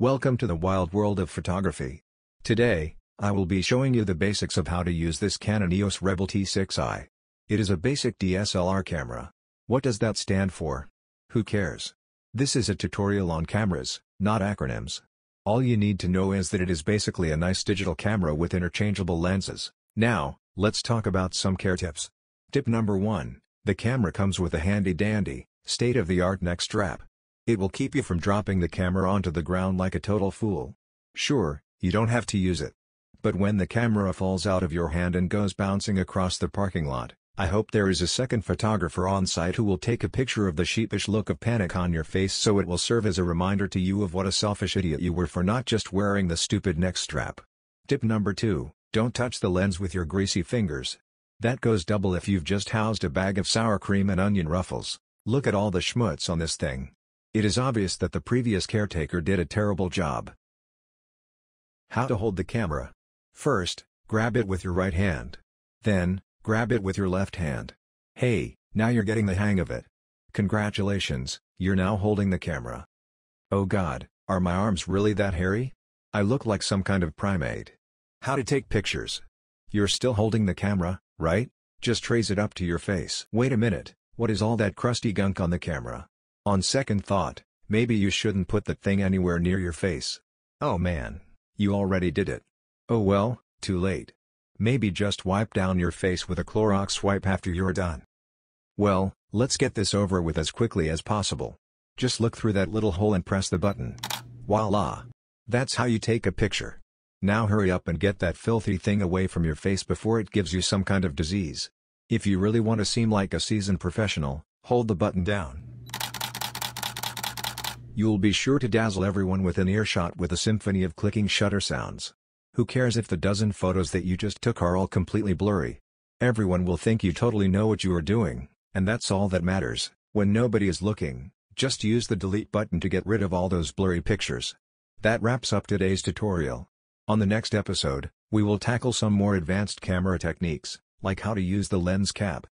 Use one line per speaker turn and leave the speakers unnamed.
Welcome to the wild world of photography. Today, I will be showing you the basics of how to use this Canon EOS Rebel T6i. It is a basic DSLR camera. What does that stand for? Who cares? This is a tutorial on cameras, not acronyms. All you need to know is that it is basically a nice digital camera with interchangeable lenses. Now, let's talk about some care tips. Tip number 1, the camera comes with a handy-dandy, state-of-the-art neck strap. It will keep you from dropping the camera onto the ground like a total fool. Sure, you don't have to use it. But when the camera falls out of your hand and goes bouncing across the parking lot, I hope there is a second photographer on site who will take a picture of the sheepish look of panic on your face so it will serve as a reminder to you of what a selfish idiot you were for not just wearing the stupid neck strap. Tip number 2, don't touch the lens with your greasy fingers. That goes double if you've just housed a bag of sour cream and onion ruffles. Look at all the schmutz on this thing. It is obvious that the previous caretaker did a terrible job. How to hold the camera. First, grab it with your right hand. Then, grab it with your left hand. Hey, now you're getting the hang of it. Congratulations, you're now holding the camera. Oh god, are my arms really that hairy? I look like some kind of primate. How to take pictures. You're still holding the camera, right? Just raise it up to your face. Wait a minute, what is all that crusty gunk on the camera? On second thought, maybe you shouldn't put that thing anywhere near your face. Oh man, you already did it. Oh well, too late. Maybe just wipe down your face with a Clorox wipe after you're done. Well, let's get this over with as quickly as possible. Just look through that little hole and press the button. Voila! That's how you take a picture. Now hurry up and get that filthy thing away from your face before it gives you some kind of disease. If you really want to seem like a seasoned professional, hold the button down. You'll be sure to dazzle everyone within earshot with a symphony of clicking shutter sounds. Who cares if the dozen photos that you just took are all completely blurry? Everyone will think you totally know what you are doing, and that's all that matters. When nobody is looking, just use the delete button to get rid of all those blurry pictures. That wraps up today's tutorial. On the next episode, we will tackle some more advanced camera techniques, like how to use the lens cap.